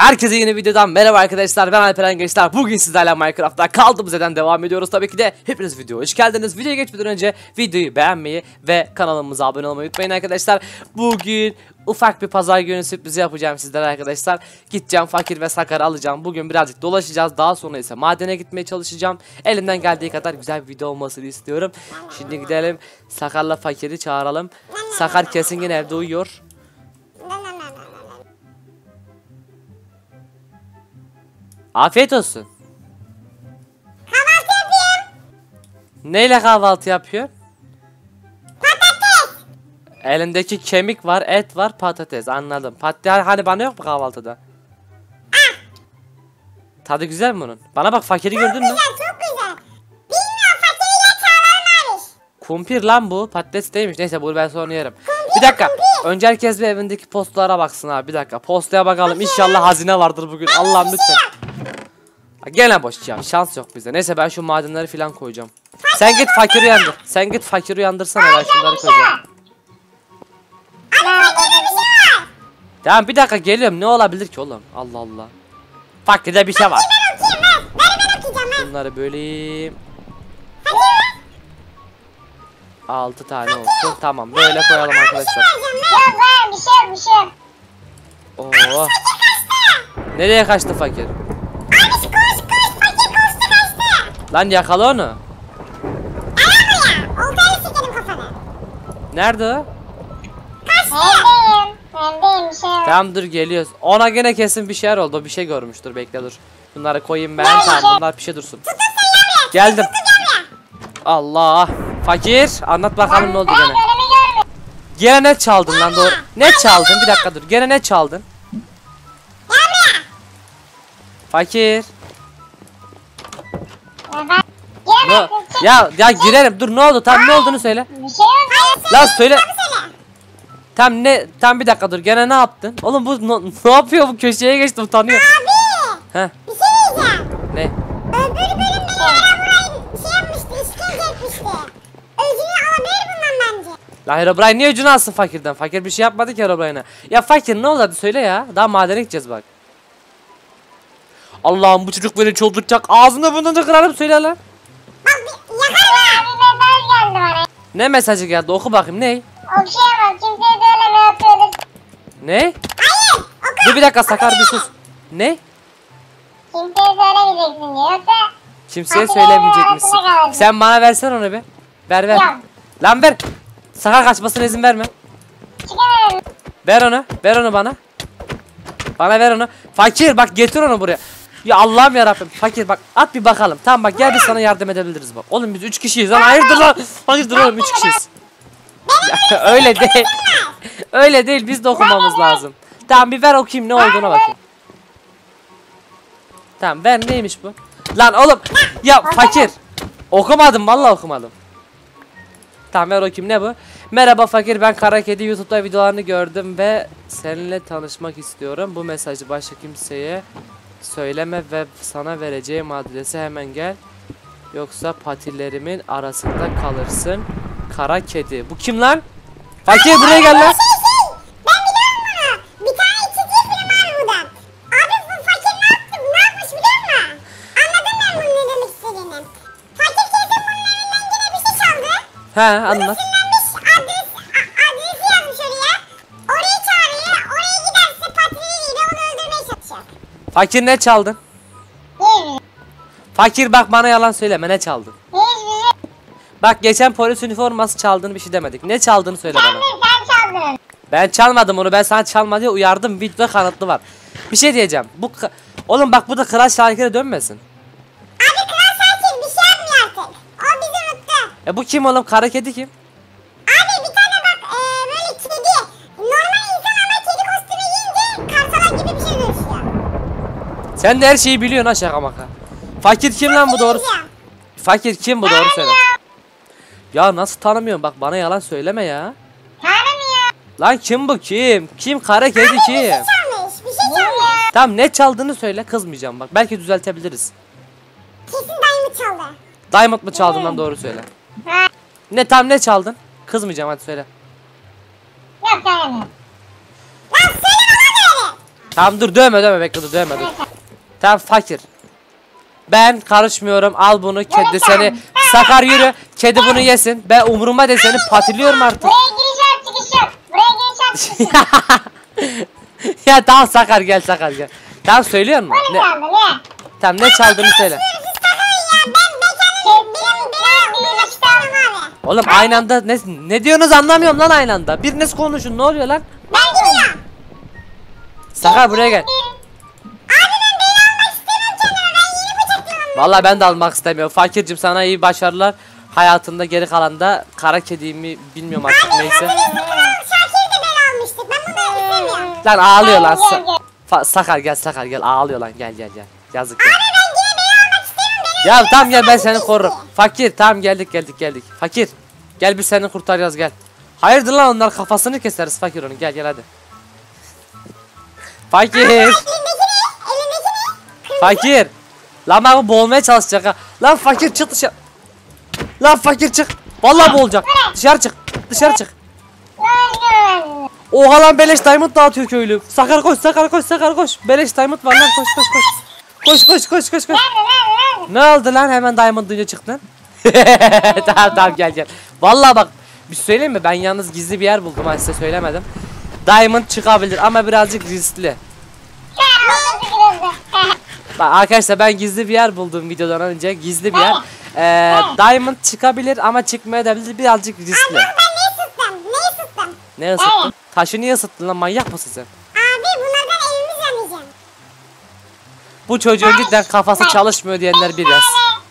Herkese yeni videodan merhaba arkadaşlar. Ben Alperen Gençler Bugün sizlerle Minecraft'ta kaldığımız yerden devam ediyoruz. Tabii ki de hepiniz videoya hoş geldiniz. Videoya geçmeden önce videoyu beğenmeyi ve kanalımıza abone olmayı unutmayın arkadaşlar. Bugün ufak bir pazar günü sürprizi yapacağım sizlere arkadaşlar. Gideceğim fakir ve sakar alacağım. Bugün birazcık dolaşacağız. Daha sonra ise madene gitmeye çalışacağım. Elimden geldiği kadar güzel bir video olmasını istiyorum. Şimdi gidelim. Sakarla fakiri çağıralım. Sakar kesin yine evde uyuyor Afiyet olsun. Kahvaltı yapayım. Neyle kahvaltı yapıyor? Patates. Elindeki kemik var, et var, patates. Anladım. Patates hani bana yok mu kahvaltıda? Tadı güzel mi bunun? Bana bak fakiri gördün mü? Güzel çok güzel. Bilmiyorum fakiri ya çağlarım. Kumpir lan bu. Patates değilmiş. Neyse bunu ben sonra yerim. Bir dakika. Önce herkes bir evindeki postalara baksın abi. Bir dakika. Postaya bakalım. İnşallah hazine vardır bugün. Allah'ım lütfen. Ha, Gene boş ya. Şans yok bize. Neyse ben şu madenleri falan koyacağım. Sen git fakiri uyandır. Sen git fakiri uyandırsana ben şunları koyacağım. Şey var. Tamam bir dakika geliyorum. Ne olabilir ki oğlum? Allah Allah. Fakirde bir şey var. Bunları böleyim. Hadi ver. 6 tane olsun. Tamam böyle koyalım arkadaşlar. Bir şey bir şey yok. Oo. Nereye kaçtı fakir? Lan yakala onu. Ayağımı ya. Oltayla sikerim kafana. Nerede o? Evdeyim bir şey yok. Tamam dur geliyoruz. Ona gene kesin bir şeyler oldu. Bir şey görmüştür. Bekle dur. Bunları koyayım ben. Nerede Tamam bunlar bir şey dursun. Geldim. Allah. Fakir anlat bakalım ne oldu gene. görmüyorum. Gene ne çaldın lan doğru. Ne çaldın? Bir dakika dur. Gene ne çaldın? Fakir. Ben giremezsin. Ya ya girelim. Dur ne oldu? Tam ne olduğunu söyle. Bir şey yok. Lan söyle. Tam ne? Tam bir dakika dur. Gene ne yaptın? Oğlum bu ne, ne yapıyor bu köşeye geçti utanıyor. Abi. Heh. Bir şey diyeceğim. Ne? Öbür yara burayı şey yapmıştı, işkence etmişti. Öcünü alabilir bundan bence. La Herobrine niye ucunu alsın fakirden? Fakir bir şey yapmadı ki Herobrine'a. Ya fakir ne oldu hadi söyle ya. Daha madene gideceğiz bak. Allah'ım bu çocuk beni çolduracak. Ağzını bunu da kırarım söyle lan. Bak bir yakarım. Abi mesaj geldi bana. Ne mesajı geldi oku bakayım ne? Okuyamam, kimseye söyleme yapıyorduk. Ne? Hayır, oku. Dur bir dakika sakar bir sus. Ne? Kimseye söylemeyeceksin diyor. Yoksa Kimseye söylemeyecek misin? Sen bana versen onu bir. Ver ver. Yok. Lan ver. Sakar kaçmasına izin verme. çıkamıyorum. Ver onu. Ver onu bana. Bana ver onu. Fakir bak getir onu buraya. Ya Allah'ım yarabbim. Fakir bak at bir bakalım. Tamam bak gel biz sana yardım edebiliriz bak. Oğlum biz 3 kişiyiz lan. Hayırdır lan? Hayırdır oğlum 3 kişiyiz. Ya, öyle değil. öyle değil biz de okumamız lazım. Tamam bir ver okuyayım ne olduğuna bakayım. Tamam ver neymiş bu? Lan oğlum ya fakir. Okumadım vallahi okumadım. Tamam ver okuyayım ne bu? Merhaba fakir ben Kara Kedi YouTube'da videolarını gördüm ve seninle tanışmak istiyorum. Bu mesajı başka kimseye söyleme ve sana vereceğim adrese hemen gel. Yoksa patilerimin arasında kalırsın. Kara Kedi. Bu kim lan? Fakir buraya gel lan. Şey şey, Fakir ne çaldın? Fakir bak bana yalan söyleme ne çaldın? Bak geçen polis üniforması çaldığını bir şey demedik. Ne çaldığını söyle bana. sen çaldın. Ben çalmadım onu. Ben sana çalma diye uyardım. Videoda kanıtlı var. Bir şey diyeceğim. Bu Oğlum bak bu da Kral Şakir'e dönmesin. Abi kral sakin bir şey yapmıyor artık. O bizi unuttu. E bu kim oğlum? Kara kedi kim? Sen de her şeyi biliyorsun ha şaka maka. Fakir kim lan bu doğru? Fakir kim bu doğru söyle. Ya nasıl tanımıyorum bak bana yalan söyleme ya. Tanımıyor. Lan kim bu kim? Kim kara kedi Bir şey kim? çalmış. Bir şey çalmış. Tamam ne çaldığını söyle kızmayacağım bak. Belki düzeltebiliriz. Kesin dayımı çaldı. Diamond mı çaldın lan doğru söyle. Ha. Ne tam ne çaldın? Kızmayacağım hadi söyle. Yok tanımıyor. Lan söyle bana. Tamam dur dövme dövme bekle dur dövme dur. Tamam fakir. Ben karışmıyorum. Al bunu kedi seni. Sakar yürü. Kedi bunu yesin. Ben umuruma de seni patiliyorum artık. Buraya giriş yok çıkış yok. Buraya giriş yok çıkış yok. ya tamam Sakar gel Sakar gel. Tamam söylüyor musun? Ne, tamam ne çaldığını söyle. Abi. Oğlum aynı anda ne, ne diyorsunuz anlamıyorum lan aynı anda. Biriniz konuşun ne oluyor lan? Ben gidiyorum. Sakar buraya gel. Vallahi ben de almak istemiyorum. Fakircim sana iyi başarılar. Hayatında geri kalanda kara kedimi bilmiyorum artık neyse. Hatırlıyorsun bunu Şakir de beni almıştık ben bunu istemiyorum. Lan ağlıyor lan. Sa-. Fa- Sakar gel Sakar gel ağlıyor lan gel gel gel. Yazık ya. Abi ben yine beni almak istemiyorum beni Ya tamam gel ben seni korurum. Fakir tamam geldik geldik geldik. Fakir gel biz seni kurtaracağız gel. Hayırdır lan onlar kafasını keseriz fakir onu gel gel hadi. Fakir. Elindeki ne? Elindeki ne? Fakir. Lan bu boğulmaya çalışacak ha. Lan fakir çık dışarı. Lan fakir çık. Vallahi boğulacak. Dışarı çık. Dışarı çık. Oha lan beleş diamond dağıtıyor köylü. Sakar koş sakar koş sakar koş. Beleş diamond var lan koş koş koş. Koş koş koş koş koş. Ne oldu lan hemen diamond duyunca çıktın? tamam tamam gel gel. Vallahi bak bir şey söyleyeyim mi? Ben yalnız gizli bir yer buldum ha size söylemedim. Diamond çıkabilir ama birazcık riskli. Bak arkadaşlar ben gizli bir yer buldum videodan önce. Gizli bir yer. Ee, diamond çıkabilir ama çıkmayabilir birazcık riskli. Ben neyi sıktım? Neyi sıktım? Ne ısıttın? Taşı niye ısıttın lan manyak mısın sen? Abi bunlardan evimiz yanayacağım. Bu çocuğun cidden kafası çalışmıyor diyenler bir yaz.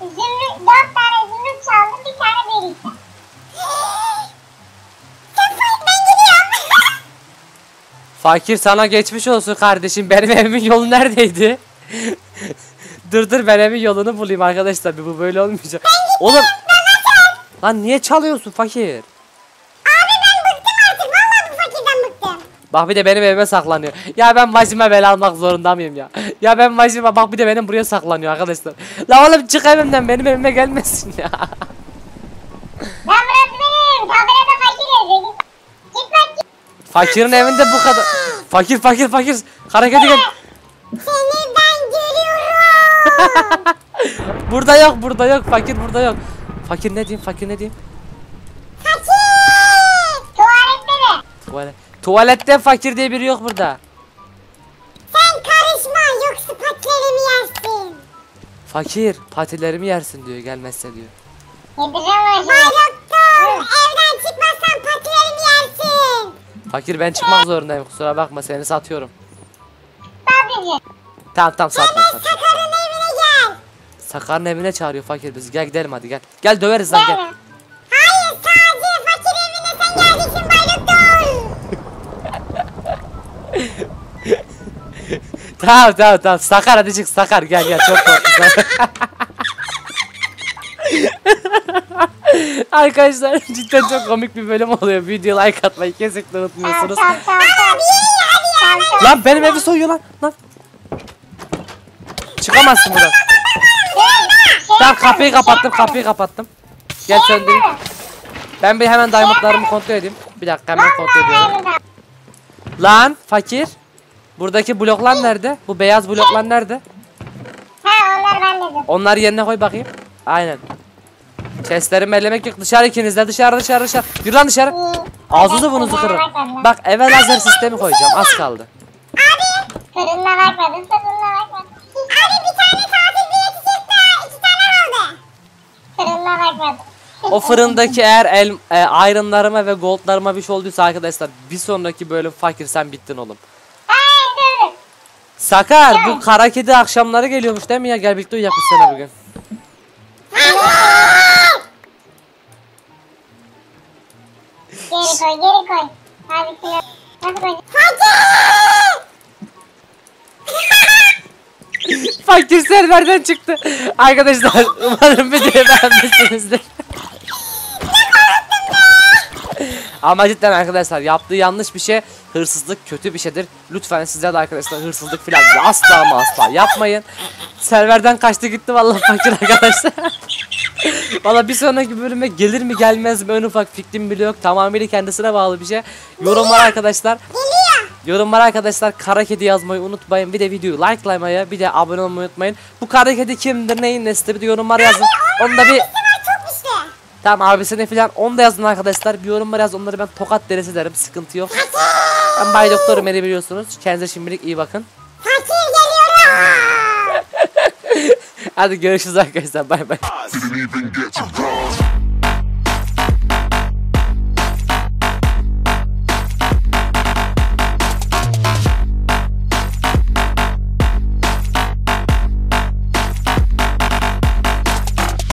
dört tane zümrüt çaldım, bir tane vereyim. ben gidiyorum. Fakir sana geçmiş olsun kardeşim. Benim evimin yolu neredeydi? dur dur ben evin yolunu bulayım arkadaşlar. Bu böyle olmayacak. Oğlum. Lan niye çalıyorsun fakir? Abi ben bıktım artık. Vallahi bu fakirden bıktım. Bak bir de benim evime saklanıyor. Ya ben başıma bela almak zorunda mıyım ya? Ya ben başıma bak bir de benim buraya saklanıyor arkadaşlar. La oğlum çık evimden benim evime gelmesin ya. Ben burası benim. Tabelada fakir yazıyor. Git bak git. Fakirin evinde bu kadar. Fakir fakir fakir. Harekete gel. Ben. Burada yok burada yok fakir burada yok. Fakir ne diyeyim fakir ne diyeyim? fakir. Tuvalette de. Tuvalet. Tuvalette fakir diye biri yok burada. Sen karışma yoksa patilerimi yersin. Fakir patilerimi yersin diyor gelmezse diyor. Bayraktar evden çıkmazsan patilerimi yersin. Fakir ben çıkmak zorundayım kusura bakma seni satıyorum. Tamam tamam satma satma. Sakar'ın evine çağırıyor fakir bizi gel gidelim hadi gel. Gel döveriz lan gel. Hayır sadece fakir evine sen geldiysin Bayraktar. Tamam tamam tamam Sakar hadi çık Sakar gel gel çok korktum. Arkadaşlar cidden çok komik bir bölüm oluyor. Video like atmayı kesinlikle unutmuyorsunuz. Lan benim evi soyuyor lan. Lan. Çıkamazsın buradan. Tamam kapıyı kapattım kapıyı kapattım. Gel söndüreyim. Ben bir hemen diamondlarımı kontrol edeyim. Bir dakika hemen kontrol ediyorum. Lan fakir. Buradaki bloklar nerede? Bu beyaz bloklar nerede? Ha onlar ben dedim. Onları yerine koy bakayım. Aynen. Chestlerimi ellemek yok. Dışarı ikiniz de dışarı dışarı dışarı. Yürü lan dışarı. Ağzınızı burnunuzu kırın. Bak eve lazer sistemi koyacağım. Az kaldı. Abi. Fırınına bakmadın fırınına O fırındaki eğer el, e, ironlarıma ve goldlarıma bir şey olduysa arkadaşlar bir sonraki bölüm fakir sen bittin oğlum. Hayır. Sakar bu kara kedi akşamları geliyormuş değil mi ya? Gel birlikte uyuyak biz sana bugün. Geri koy geri koy. Abi koy? Fakir serverden çıktı. Arkadaşlar umarım videoyu beğenmişsinizdir. Ama cidden arkadaşlar yaptığı yanlış bir şey hırsızlık kötü bir şeydir. Lütfen sizler de arkadaşlar hırsızlık falan asla ama asla yapmayın. Serverden kaçtı gitti vallahi fakir arkadaşlar. Valla bir sonraki bölüme gelir mi gelmez mi en ufak fikrim bile yok. Tamamıyla kendisine bağlı bir şey. Yorumlar arkadaşlar. Yorumlara arkadaşlar kara kedi yazmayı unutmayın. Bir de videoyu likelamayı, bir de abone olmayı unutmayın. Bu kara kedi kimdir, neyin nesli bir de yorumlara yazın. Onu da bir tamam abisine falan onu da yazın arkadaşlar. Bir yorumlara yazın. Onları ben tokat deresi derim. Sıkıntı yok. Ben Bay Doktor beni biliyorsunuz. Kendinize şimdilik iyi bakın. Fakir geliyor. Hadi görüşürüz arkadaşlar. Bay bay.